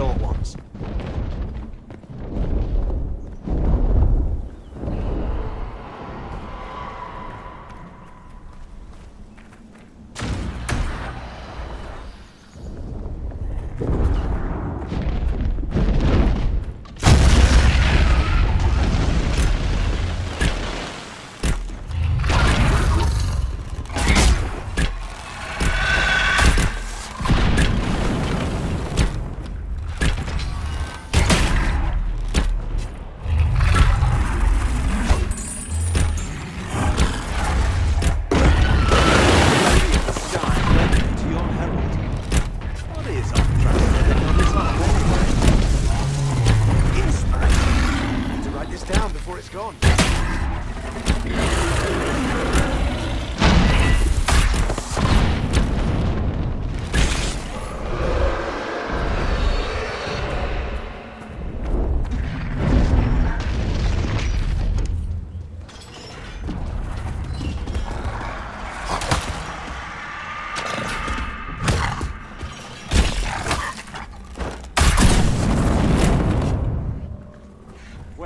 short ones. To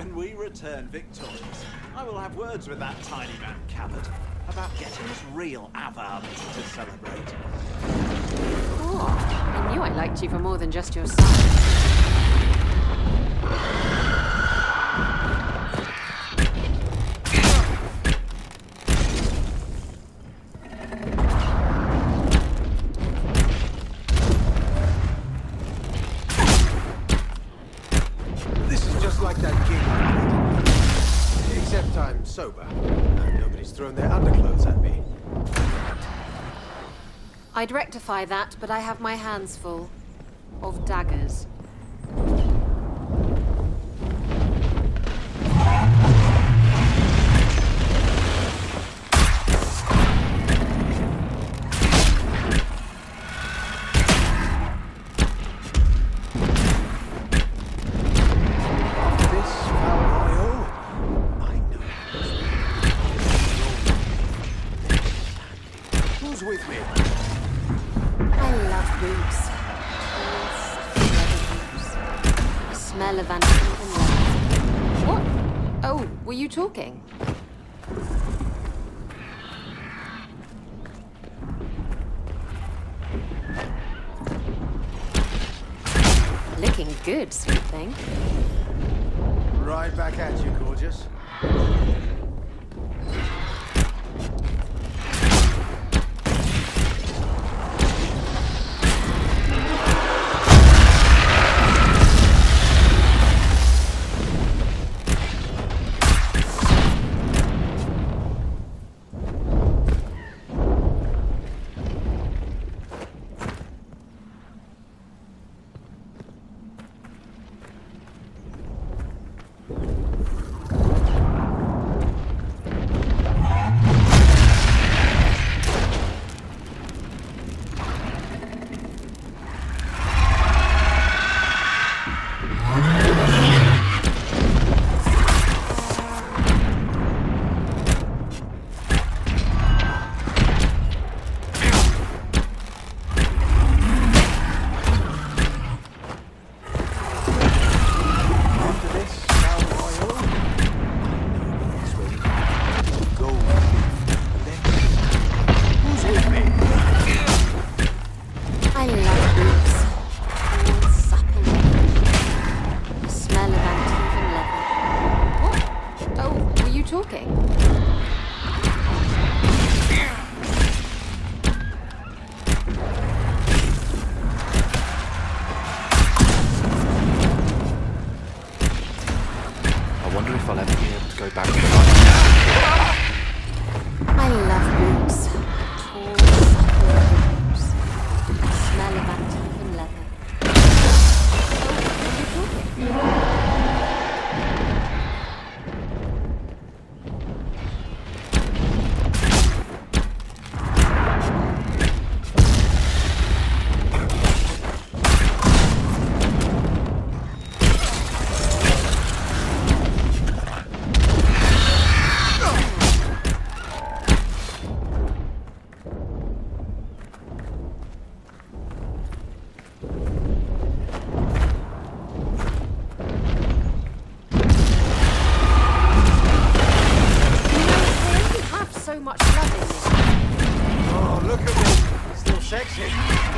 When we return victorious, I will have words with that tiny man Cabot about getting us real Avars to celebrate. Oh, I knew I liked you for more than just your size. This is just like that gig sober. Nobody's thrown their underclothes at me. I'd rectify that, but I have my hands full of daggers. What? Oh, were you talking? Looking good, sweet thing. Right back at you, gorgeous. Talking? I wonder if I'll ever be able to go back protection.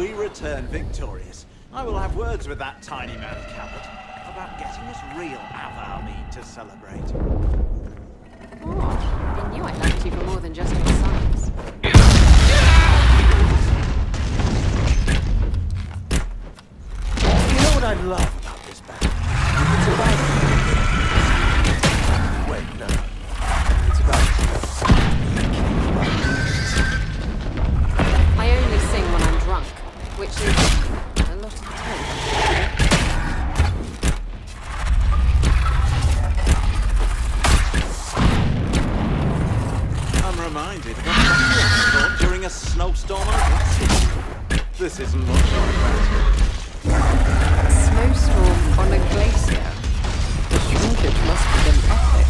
We return victorious, I will have words with that tiny man Cabot about getting us real Avvar mead to celebrate. Oh, I knew I liked you for more than just your size. You know what I'd love snowstorm on a glacier. This isn't much like that. Snowstorm on a glacier. The shrinkage must have been epic.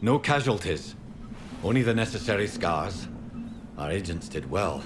No casualties. Only the necessary scars. Our agents did well.